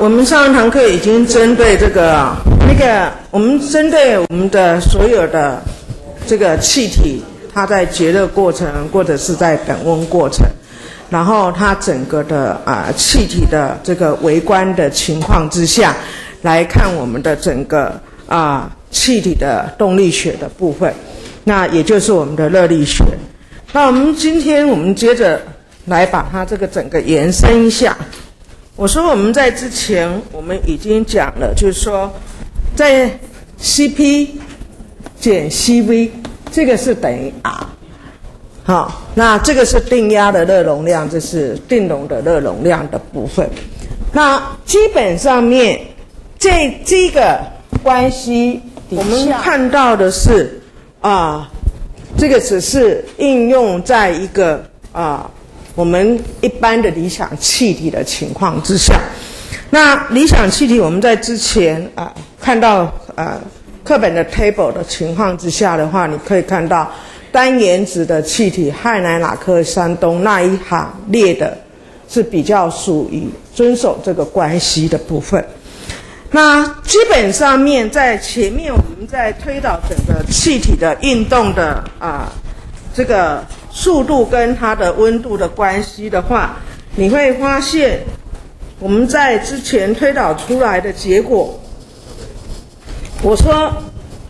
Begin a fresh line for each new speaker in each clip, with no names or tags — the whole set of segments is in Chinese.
我们上一堂课已经针对这个那个，我们针对我们的所有的这个气体，它在结热过程或者是在等温过程，然后它整个的啊气体的这个微观的情况之下，来看我们的整个啊气体的动力学的部分，那也就是我们的热力学。那我们今天我们接着来把它这个整个延伸一下。我说我们在之前我们已经讲了，就是说，在 Cp 减 Cv 这个是等于 R，好，那这个是定压的热容量，这是定容的热容量的部分。那基本上面这这个关系，我们看到的是啊，这个只是应用在一个啊。我们一般的理想气体的情况之下，那理想气体我们在之前啊看到呃课本的 table 的情况之下的话，你可以看到单原子的气体氦氖氖氪山东那一行列的是比较属于遵守这个关系的部分。那基本上面在前面我们在推导整个气体的运动的啊这个。速度跟它的温度的关系的话，你会发现我们在之前推导出来的结果，我说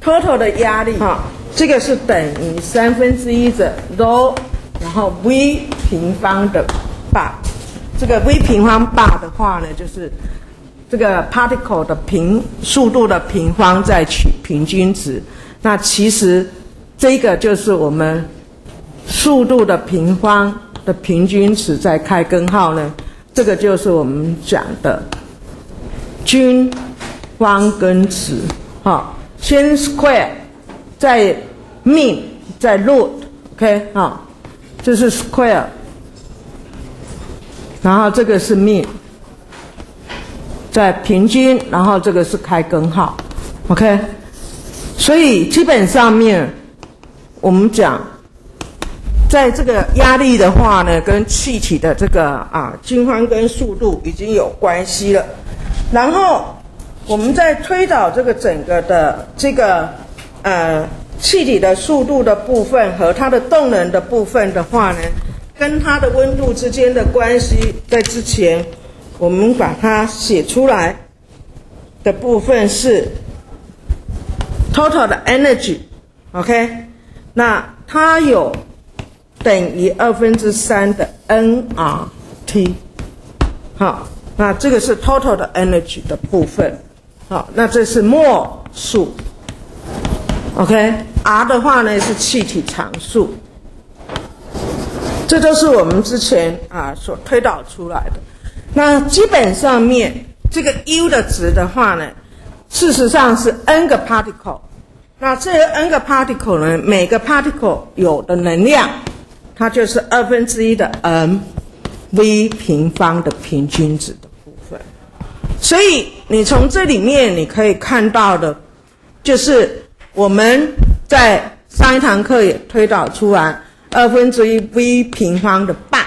total 的压力哈，这个是等于三分之一的 rho，然后 v 平方的 bar，这个 v 平方 bar 的话呢，就是这个 particle 的平速度的平方再取平均值，那其实这个就是我们。速度的平方的平均值再开根号呢？这个就是我们讲的均方根值。好，先 square，再 mean，再 root，OK 啊，这是 square，然后这个是 mean，在平均，然后这个是开根号，OK。所以基本上面我们讲。在这个压力的话呢，跟气体的这个啊均方跟速度已经有关系了。然后我们在推导这个整个的这个呃气体的速度的部分和它的动能的部分的话呢，跟它的温度之间的关系，在之前我们把它写出来的部分是 total 的 energy，OK，那它有。等于二分之三的 nRT，好，那这个是 total 的 energy 的部分，好，那这是末数，OK，R 的话呢是气体常数，这都是我们之前啊所推导出来的。那基本上面这个 U 的值的话呢，事实上是 n 个 particle，那这 n 个 particle 呢，每个 particle 有的能量。它就是二分之一的 m v 平方的平均值的部分，所以你从这里面你可以看到的，就是我们在上一堂课也推导出来，二分之一 v 平方的半，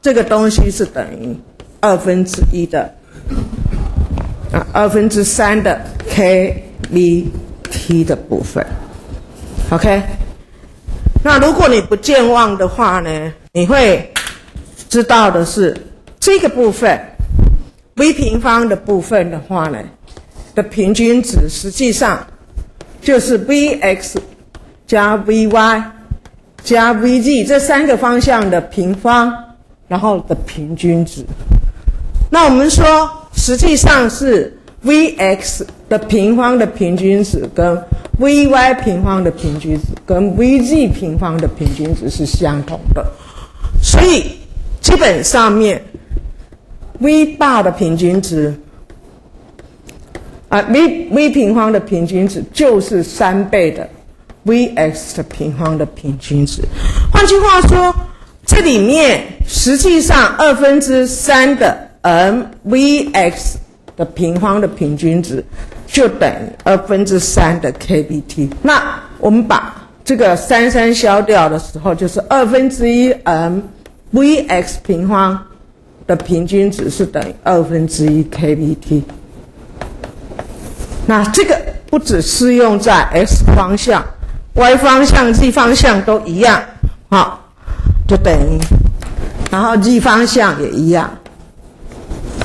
这个东西是等于二分之一的啊二分之三的 k v t 的部分，OK。那如果你不健忘的话呢，你会知道的是这个部分 v 平方的部分的话呢的平均值，实际上就是 v_x 加 v_y 加 v_z 这三个方向的平方，然后的平均值。那我们说，实际上是 v_x 的平方的平均值跟 v_y 平方的平均值跟 v_z 平方的平均值是相同的，所以基本上面 v 大的平均值啊 v v 平方的平均值就是三倍的 v_x 的平方的平均值。换句话说，这里面实际上二分之三的 m v_x 的平方的平均值。就等于二分之三的 kBt。那我们把这个三三消掉的时候，就是二分之一 m v x 平方的平均值是等于二分之一 kbt。那这个不只适用在 x 方向、y 方向、z 方向都一样，好，就等于，然后 z 方向也一样。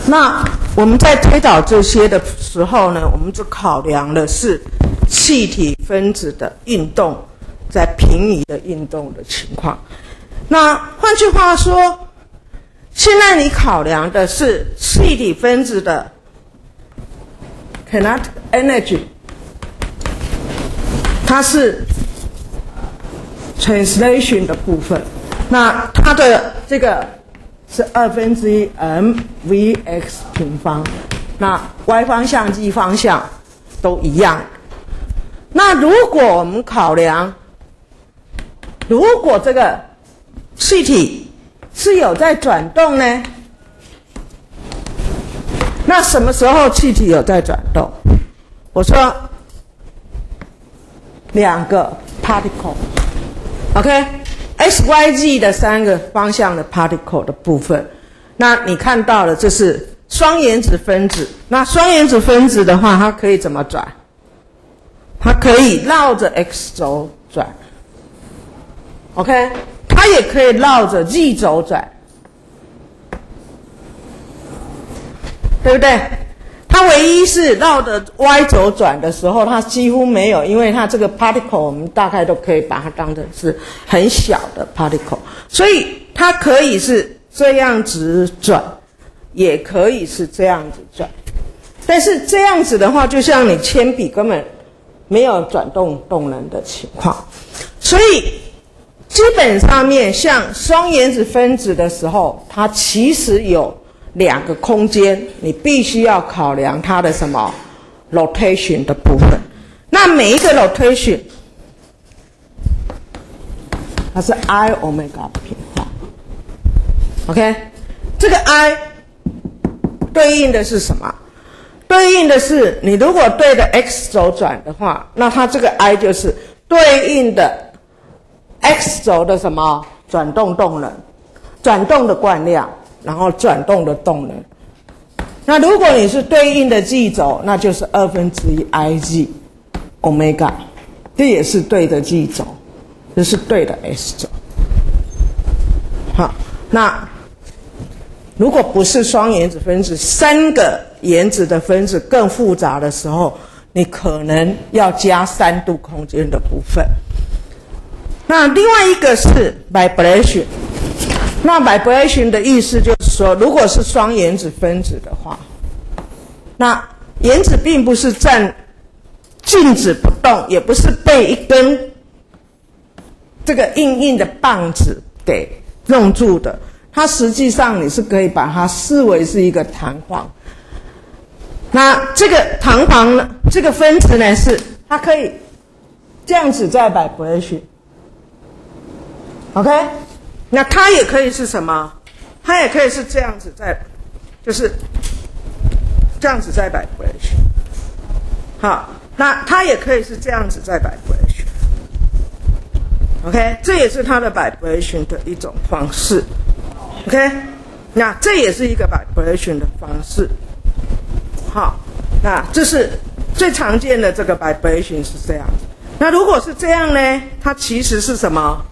那我们在推导这些的时候呢，我们就考量的是气体分子的运动在平移的运动的情况。那换句话说，现在你考量的是气体分子的。kinetic energy，它是 translation 的部分，那它的这个是二分之一 m v x 平方，那 y 方向、z 方向都一样。那如果我们考量，如果这个气体是有在转动呢？那什么时候气体有在转动？我说两个 particle，OK particle，OK，x、y、z 的三个方向的 particle 的部分。那你看到了，这是双原子分子。那双原子分子的话，它可以怎么转？它可以绕着 x 轴转，OK，它也可以绕着 z 轴转。对不对？它唯一是绕着 y 轴转的时候，它几乎没有，因为它这个 particle 我们大概都可以把它当成是很小的 particle，所以它可以是这样子转，也可以是这样子转。但是这样子的话，就像你铅笔根本没有转动动能的情况，所以基本上面像双原子分子的时候，它其实有。两个空间，你必须要考量它的什么 rotation 的部分。那每一个 rotation，它是 i omega 平方。OK，这个 i 对应的是什么？对应的是你如果对着 x 轴转的话，那它这个 i 就是对应的 x 轴的什么转动动能，转动的惯量。然后转动的动能，那如果你是对应的 z 轴，那就是二分之一 i z omega，这也是对的 z 轴，这是对的 s 轴。好，那如果不是双原子分子，三个原子的分子更复杂的时候，你可能要加三度空间的部分。那另外一个是 vibration。那 vibration 的意思就是说，如果是双原子分子的话，那原子并不是站静止不动，也不是被一根这个硬硬的棒子给弄住的，它实际上你是可以把它视为是一个弹簧。那这个弹簧呢，这个分子呢是它可以这样子在 vibration，OK。那它也可以是什么？它也可以是这样子在，就是这样子在摆 vibration。好，那它也可以是这样子在摆 vibration。OK，这也是它的摆动的一种方式。OK，那这也是一个摆动的方式。好，那这是最常见的这个摆动是这样。那如果是这样呢？它其实是什么？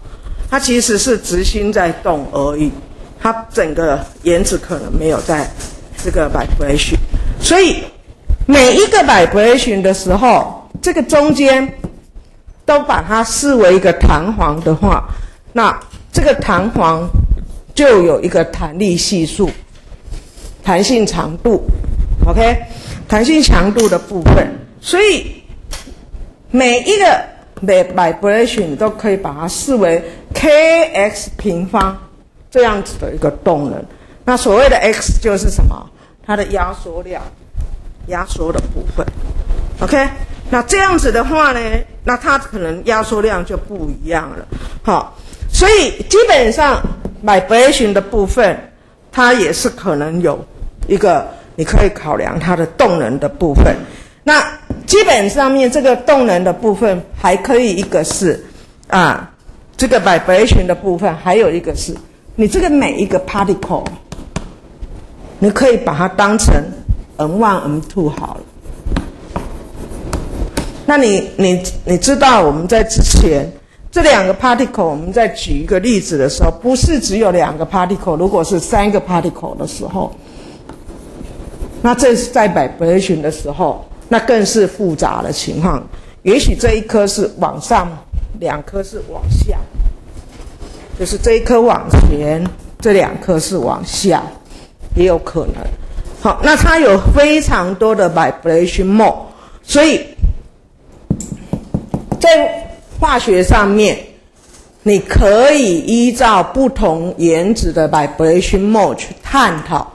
它其实是直心在动而已，它整个原子可能没有在这个 vibration，所以每一个 vibration 的时候，这个中间都把它视为一个弹簧的话，那这个弹簧就有一个弹力系数、弹性长度，OK，弹性强度的部分，所以每一个。每 vibration 都可以把它视为 kx 平方这样子的一个动能。那所谓的 x 就是什么？它的压缩量，压缩的部分。OK，那这样子的话呢，那它可能压缩量就不一样了。好，所以基本上 vibration 的部分，它也是可能有一个你可以考量它的动能的部分。那基本上面这个动能的部分还可以一个是啊，这个 vibration 的部分还有一个是，你这个每一个 particle 你可以把它当成 n one n two 好了。那你你你知道我们在之前这两个 particle，我们在举一个例子的时候，不是只有两个 particle，如果是三个 particle 的时候，那这是在摆摆裙的时候，那更是复杂的情况。也许这一颗是往上，两颗是往下，就是这一颗往前，这两颗是往下，也有可能。好，那它有非常多的 vibration mode，所以。在化学上面，你可以依照不同原子的 vibration mode 去探讨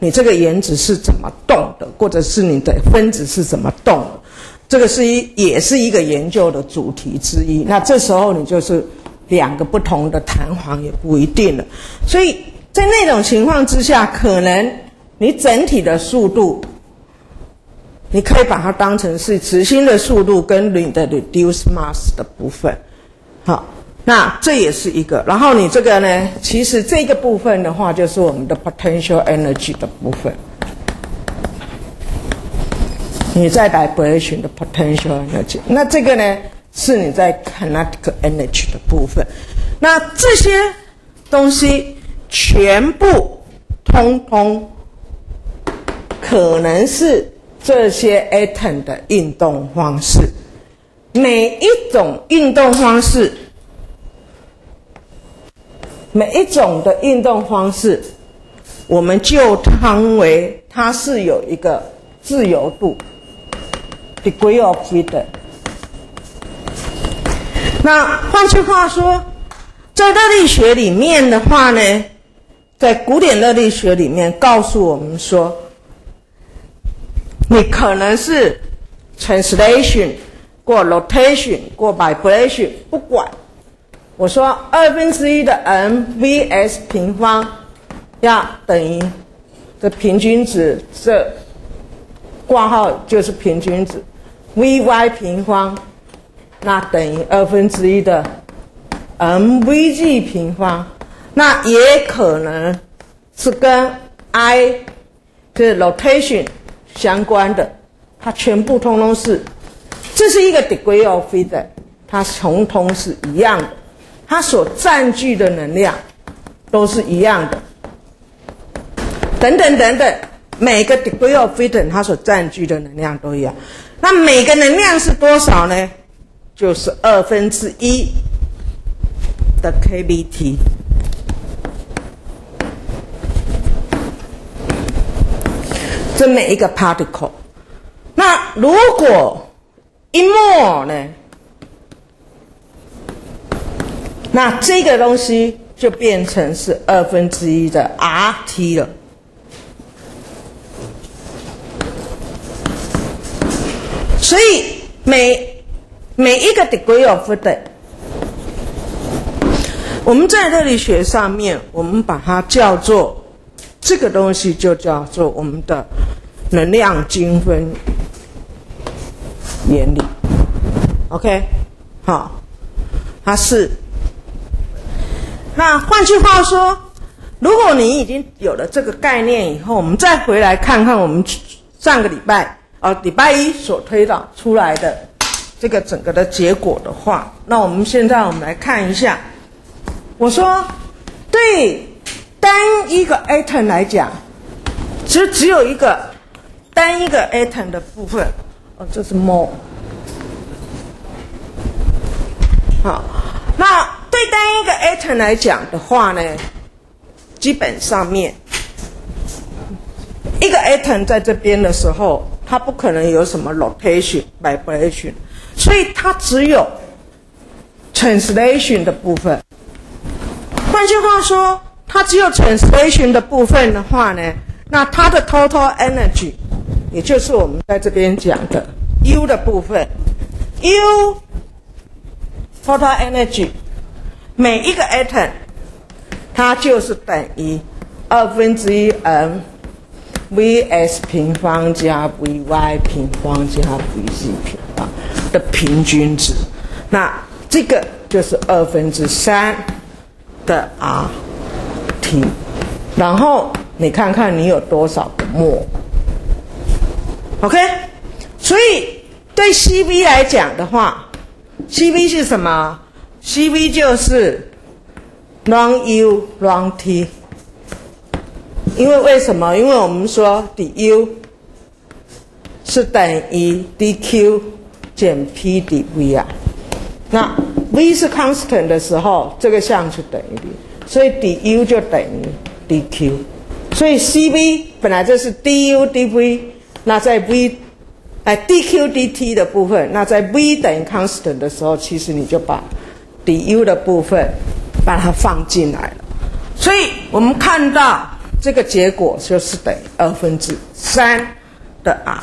你这个原子是怎么动的，或者是你的分子是怎么动的。这个是一，也是一个研究的主题之一。那这时候你就是两个不同的弹簧也不一定了。所以在那种情况之下，可能你整体的速度。你可以把它当成是磁心的速度跟你的 reduce mass 的部分，好，那这也是一个。然后你这个呢，其实这个部分的话，就是我们的 potential energy 的部分。你在 vibration 的 potential energy，那这个呢，是你在 kinetic energy 的部分。那这些东西全部通通可能是。这些 atom 的运动方式，每一种运动方式，每一种的运动方式，我们就称为它是有一个自由度 degree of freedom。那换句话说，在热力学里面的话呢，在古典热力学里面告诉我们说。你可能是 translation 过 rotation 过 vibration，不管我说二分之一的 m v s 平方要等于的平均值，这挂号就是平均值 v y 平方，那等于二分之一的 m v g 平方，那也可能是跟 i 的 rotation。相关的，它全部通通是，这是一个 degree of freedom，它通通是一样的，它所占据的能量都是一样的，等等等等，每个 degree of freedom 它所占据的能量都一样，那每个能量是多少呢？就是二分之一的 kBt。这每一个 particle，那如果一 m 呢？那这个东西就变成是二分之一的 RT 了。所以每每一个 degree of f r e 我们在热力学上面，我们把它叫做。这个东西就叫做我们的能量均分原理，OK，好，它是。那换句话说，如果你已经有了这个概念以后，我们再回来看看我们上个礼拜啊礼拜一所推导出来的这个整个的结果的话，那我们现在我们来看一下，我说对。单一个 atom 来讲，其实只有一个单一个 atom 的部分，哦，这是 more。好，那对单一个 atom 来讲的话呢，基本上面一个 atom 在这边的时候，它不可能有什么 rotation、vibration，所以它只有 translation 的部分。换句话说。它只有 translation 的部分的话呢，那它的 total energy，也就是我们在这边讲的 U 的部分，U total energy，每一个 atom，它就是等于二分之一 m vs 平方加 vy 平方加 vz 平方的平均值，那这个就是二分之三的 R T，。然后你看看你有多少个墨。OK，所以对 CV 来讲的话，CV 是什么？CV 就是 long U long T。因为为什么？因为我们说 dU 是等于 dQ 减 P dV 啊。那 V 是 constant 的时候，这个项就等于零，所以 dU 就等于 dQ。所以 CV 本来就是 dU dV，那在 V 哎 dQ dt 的部分，那在 V 等于 constant 的时候，其实你就把 u 的部分把它放进来了。所以我们看到这个结果就是等于二分之三的 R。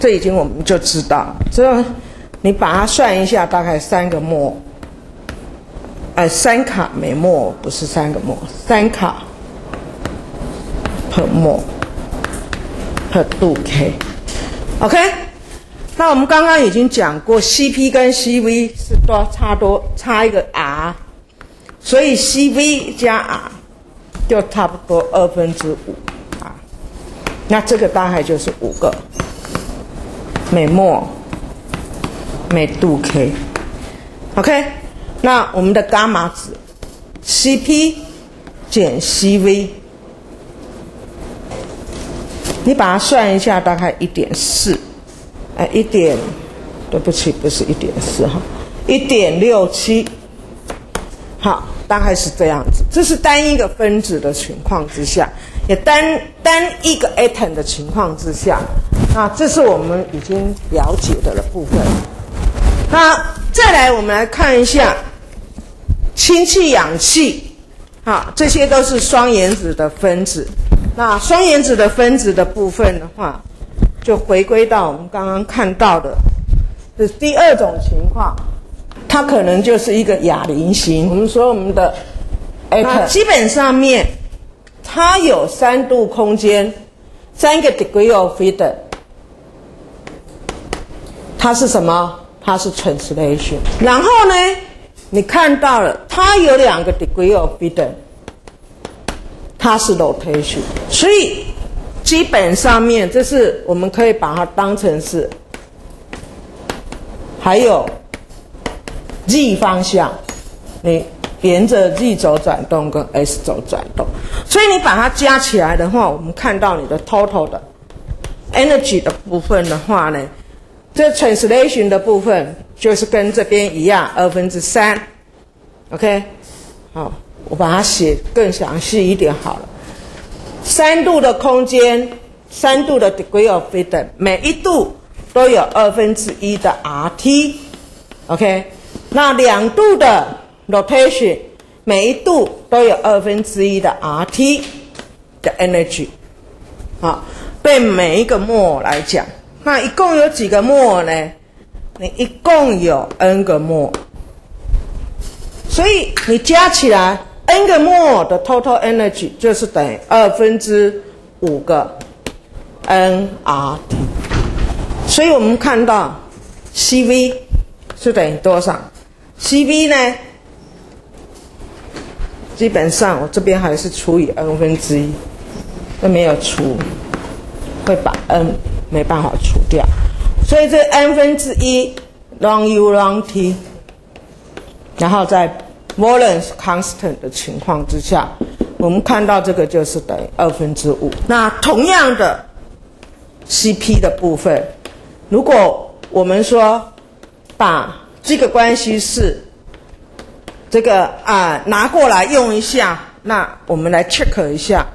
这已经我们就知道，这你把它算一下，大概三个墨，呃，三卡每墨不是三个墨，三卡 per 墨 per 度 K，OK？那我们刚刚已经讲过，Cp 跟 Cv 是多差多差一个 R，所以 Cv 加 R 就差不多二分之五啊，那这个大概就是五个。每墨每度 K，OK，那我们的伽马值 Cp 减 Cv，你把它算一下，大概一点四，哎，一点，对不起，不是一点四哈，一点六七，好，大概是这样子。这是单一个分子的情况之下，也单单一个 atom 的情况之下。那这是我们已经了解的了部分。那再来，我们来看一下氢气、氧气，好，这些都是双原子的分子。那双原子的分子的部分的话，就回归到我们刚刚看到的，这第二种情况，它可能就是一个哑铃型。我们说我们的 atom 基本上面，它有三度空间，三个 degree of freedom。它是什么？它是 translation。然后呢，你看到了，它有两个 degree of freedom，它是 rotation。所以基本上面，这是我们可以把它当成是，还有 z 方向，你沿着 z 轴转动跟 s 轴转动。所以你把它加起来的话，我们看到你的 total 的 energy 的部分的话呢？这 translation 的部分就是跟这边一样，二分之三，OK，好，我把它写更详细一点好了。三度的空间，三度的 degree of freedom，每一度都有二分之一的 RT，OK，那两度的 rotation，每一度都有二分之一的 RT 的 energy，好，对每一个摩尔来讲。那一共有几个摩尔呢？你一共有 n 个摩尔，所以你加起来 n 个墨的 total energy 就是等于二分之五个 nRT。所以我们看到 Cv 是等于多少？Cv 呢？基本上我这边还是除以 n 分之一，都没有除，会把 n。没办法除掉，所以这 n 分之一 long u long t，然后再 valence constant 的情况之下，我们看到这个就是等于二分之五。那同样的 Cp 的部分，如果我们说把这个关系式这个啊拿过来用一下，那我们来 check 一下，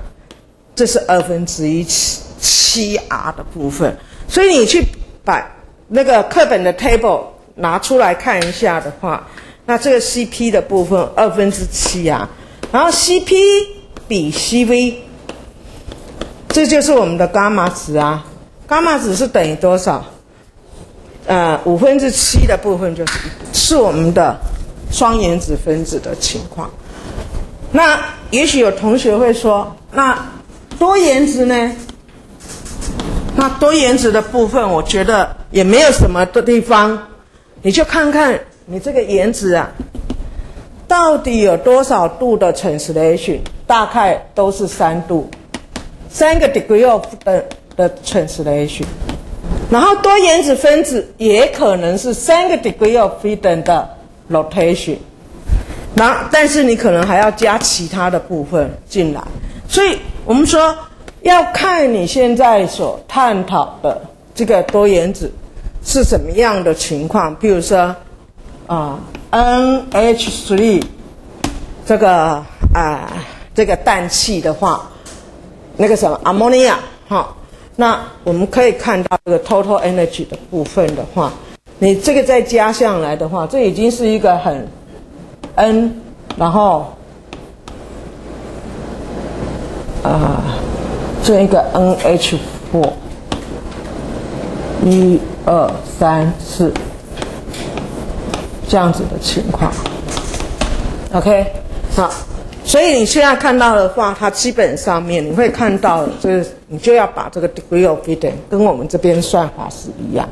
这是二分之一七。七 R 的部分，所以你去把那个课本的 table 拿出来看一下的话，那这个 Cp 的部分二分之七啊，然后 Cp 比 Cv，这就是我们的伽马值啊，伽马值是等于多少？呃，五分之七的部分就是是我们的双原子分子的情况。那也许有同学会说，那多原子呢？那多原子的部分，我觉得也没有什么的地方，你就看看你这个原子啊，到底有多少度的 translation？大概都是三度，三个 degree of 的的 translation。然后多原子分子也可能是三个 degree of freedom 的 rotation。那但是你可能还要加其他的部分进来，所以我们说要看你现在所探讨的这个多原子是什么样的情况，比如说啊。NH3 这个啊，这个氮气的话，那个什么 ammonia 哈，那我们可以看到这个 total energy 的部分的话，你这个再加上来的话，这已经是一个很 N，然后啊，这一个 NH4，一二三四。这样子的情况，OK，好，所以你现在看到的话，它基本上面你会看到，就是你就要把这个 degree of freedom 跟我们这边算法是一样，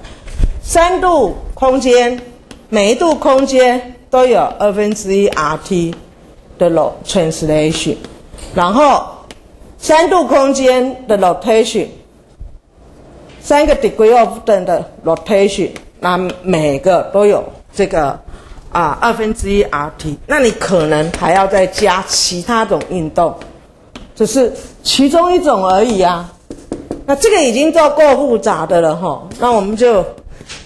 三度空间，每一度空间都有二分之一 RT 的 translation，然后三度空间的 rotation，三个 degree of den 的 rotation，那每个都有这个。啊，二分之一 RT，那你可能还要再加其他种运动，只是其中一种而已啊。那这个已经做够复杂的了哈，那我们就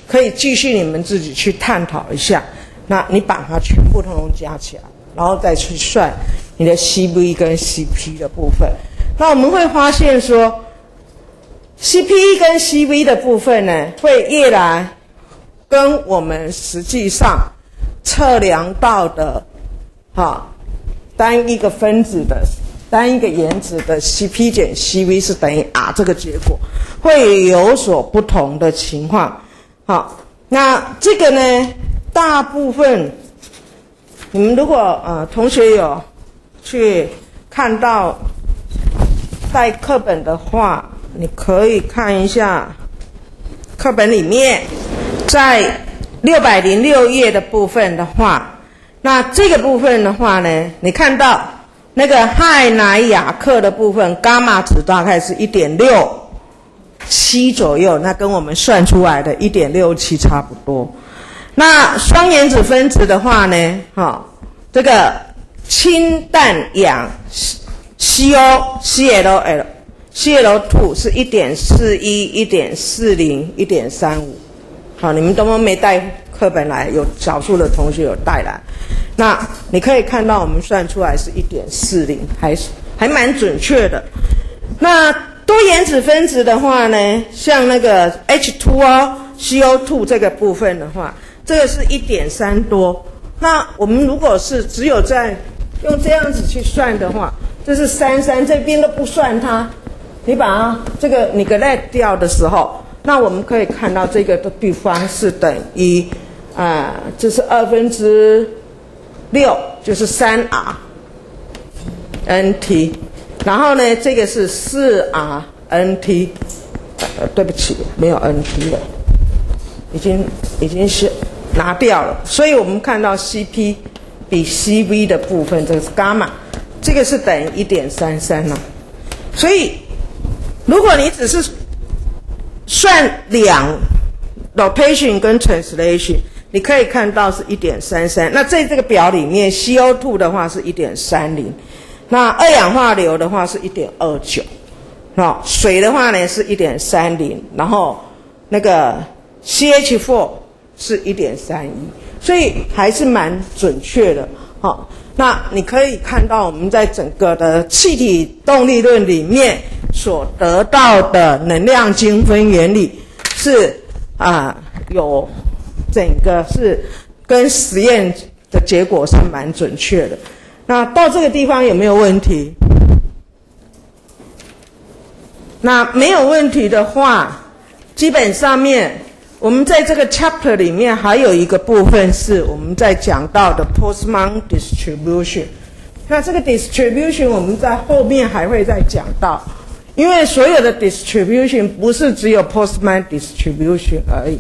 可以继续你们自己去探讨一下。那你把它全部通通加起来，然后再去算你的 CV 跟 CP 的部分。那我们会发现说，CP 跟 CV 的部分呢，会越来跟我们实际上。测量到的，哈，单一个分子的单一个原子的 Cp 减 Cv 是等于 R 这个结果，会有所不同的情况。好，那这个呢，大部分你们如果呃同学有去看到带课本的话，你可以看一下课本里面在。六百零六页的部分的话，那这个部分的话呢，你看到那个氦氖氩氪的部分，伽马值大概是一点六七左右，那跟我们算出来的一点六七差不多。那双原子分子的话呢，哈，这个氢氮氧 C O C L L C L two 是一点四一、一点四零、一点三五。好，你们都没带课本来，有少数的同学有带来。那你可以看到，我们算出来是一点四零，还是还蛮准确的。那多原子分子的话呢，像那个 H2O、CO2 这个部分的话，这个是一点三多。那我们如果是只有在用这样子去算的话，这是三三，这边都不算它。你把它这个你给赖掉的时候。那我们可以看到这个的比方是等于啊，这是二分之六，就是三 R N T，然后呢，这个是四 R N T，呃，对不起，没有 N T 了，已经已经是拿掉了，所以我们看到 C P 比 C V 的部分，这个是伽马，这个是等于一点三三了，所以如果你只是算两 rotation 跟 translation，你可以看到是一点三三。那在这个表里面，CO2 的话是一点三零，那二氧化硫的话是一点二九，那水的话呢是一点三零，然后那个 CH4 是一点三一，所以还是蛮准确的。好，那你可以看到我们在整个的气体动力论里面。所得到的能量精分原理是啊，有整个是跟实验的结果是蛮准确的。那到这个地方有没有问题？那没有问题的话，基本上面我们在这个 chapter 里面还有一个部分是我们在讲到的 Postman distribution。那这个 distribution 我们在后面还会再讲到。因为所有的 distribution 不是只有 Postman distribution 而已，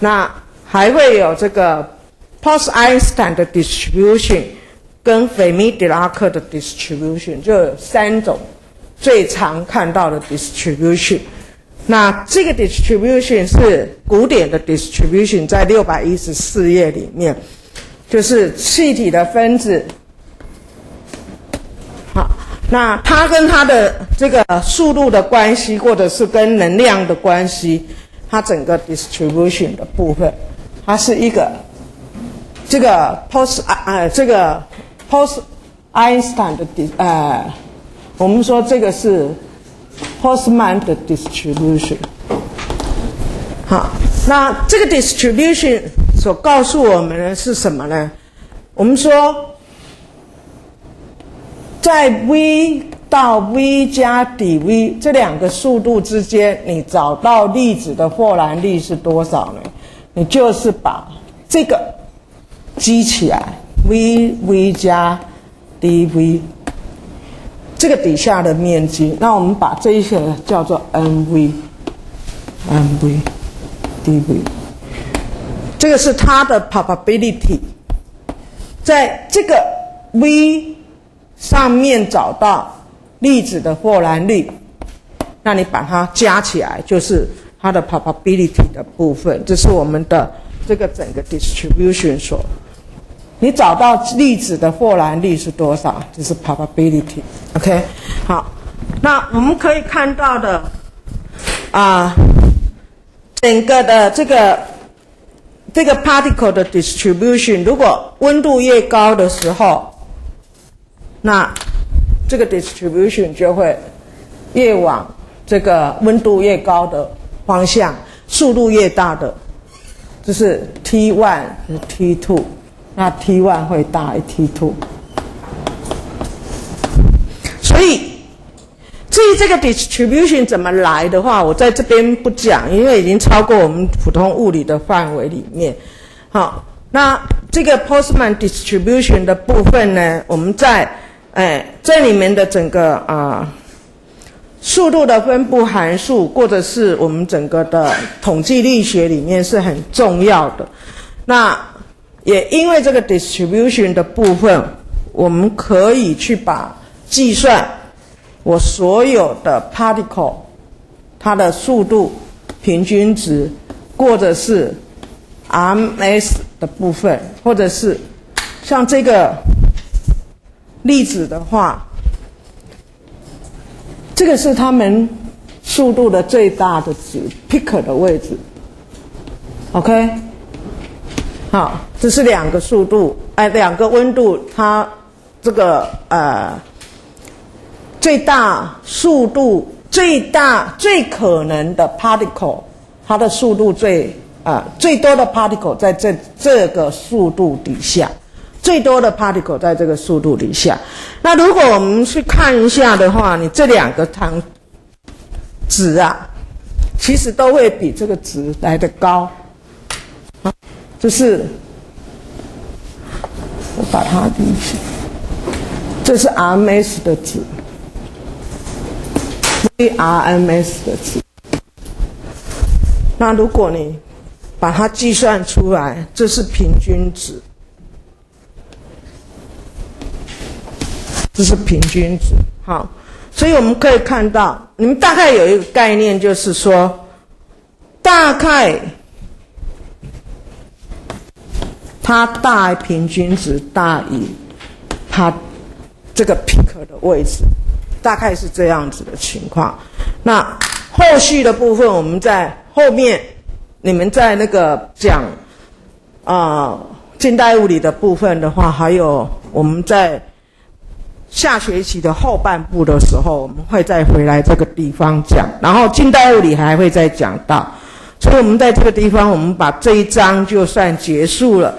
那还会有这个 Post-Einstein 的 distribution，跟费米狄拉克的 distribution 就有三种最常看到的 distribution。那这个 distribution 是古典的 distribution，在六百一十四页里面，就是气体的分子。好，那它跟它的这个速度的关系，或者是跟能量的关系，它整个 distribution 的部分，它是一个这个 post 呃这个 post Einstein 的呃，我们说这个是。Postman 的 distribution，好，那这个 distribution 所告诉我们的是什么呢？我们说，在 v 到 v 加 dv 这两个速度之间，你找到粒子的霍兰率是多少呢？你就是把这个积起来，v v 加 dv。这个底下的面积，那我们把这一些叫做 n v，n v，d v，这个是它的 probability，在这个 v 上面找到粒子的霍兰率，那你把它加起来就是它的 probability 的部分，这是我们的这个整个 distribution 所。你找到粒子的霍兰率是多少？就是 probability。OK，好，那我们可以看到的啊，整个的这个这个 particle 的 distribution，如果温度越高的时候，那这个 distribution 就会越往这个温度越高的方向，速度越大的，就是 T one 和 T two。那 T one 会大于 T two，所以至于这个 distribution 怎么来的话，我在这边不讲，因为已经超过我们普通物理的范围里面。好，那这个 Postman distribution 的部分呢，我们在哎这里面的整个啊速度的分布函数，或者是我们整个的统计力学里面是很重要的。那也因为这个 distribution 的部分，我们可以去把计算我所有的 particle 它的速度平均值，或者是 ms 的部分，或者是像这个粒子的话，这个是它们速度的最大的值 peak 的位置，OK。好，这是两个速度，哎，两个温度，它这个呃最大速度、最大最可能的 particle，它的速度最啊最多的 particle 在这这个速度底下，最多的 particle 在这个速度底下。那如果我们去看一下的话，你这两个汤值啊，其实都会比这个值来的高。就是我把它理起，这是 RMS 的值，VRMS 的值。那如果你把它计算出来，这是平均值，这是平均值。好，所以我们可以看到，你们大概有一个概念，就是说，大概。它大于平均值，大于它这个 peak 的位置，大概是这样子的情况。那后续的部分，我们在后面，你们在那个讲啊近代物理的部分的话，还有我们在下学期的后半部的时候，我们会再回来这个地方讲。然后近代物理还会再讲到，所以我们在这个地方，我们把这一章就算结束了。